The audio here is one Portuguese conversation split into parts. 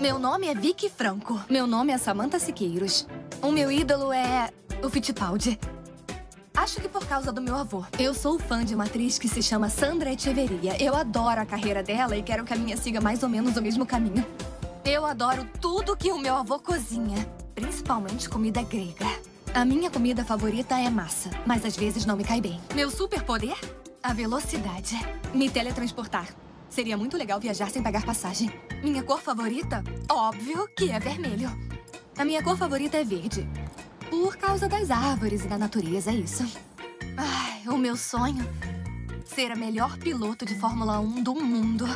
Meu nome é Vicky Franco. Meu nome é Samantha Siqueiros. O meu ídolo é o Fittipaldi. Acho que por causa do meu avô. Eu sou fã de uma atriz que se chama Sandra Echeverria. Eu adoro a carreira dela e quero que a minha siga mais ou menos o mesmo caminho. Eu adoro tudo que o meu avô cozinha, principalmente comida grega. A minha comida favorita é massa, mas às vezes não me cai bem. Meu superpoder? A velocidade. Me teletransportar. Seria muito legal viajar sem pagar passagem. Minha cor favorita? Óbvio que é vermelho. A minha cor favorita é verde. Por causa das árvores e da natureza, é isso. Ai, o meu sonho? Ser a melhor piloto de Fórmula 1 do mundo.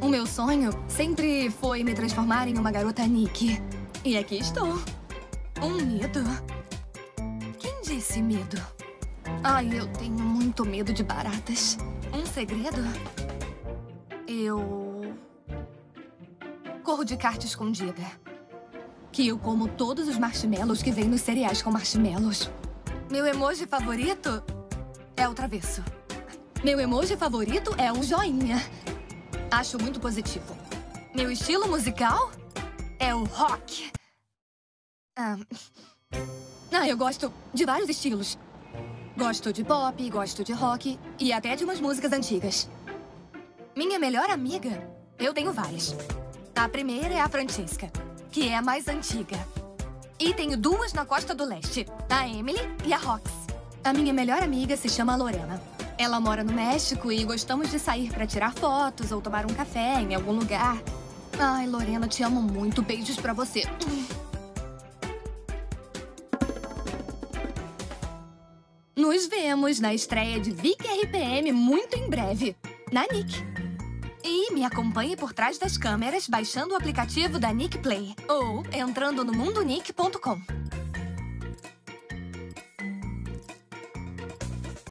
O meu sonho sempre foi me transformar em uma garota Nick. E aqui estou. Um medo? Quem disse medo? Ai, eu tenho muito medo de baratas. Um segredo? Eu. Corro de kart escondida. Que eu como todos os marshmallows que vêm nos cereais com marshmallows. Meu emoji favorito é o travesso. Meu emoji favorito é o joinha. Acho muito positivo. Meu estilo musical é o rock. Ah, eu gosto de vários estilos. Gosto de pop, gosto de rock e até de umas músicas antigas. Minha melhor amiga, eu tenho várias. A primeira é a Francesca, que é a mais antiga. E tenho duas na costa do leste, a Emily e a Rox. A minha melhor amiga se chama Lorena. Ela mora no México e gostamos de sair para tirar fotos ou tomar um café em algum lugar. Ai, Lorena, te amo muito. Beijos para você. Nos vemos na estreia de Vic RPM muito em breve, na Nick. E me acompanhe por trás das câmeras baixando o aplicativo da Nick Play ou entrando no mundonick.com.